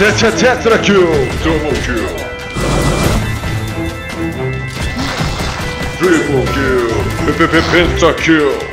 Tetra tetra kill. Double kill. Triple kill. P -p Pentakill.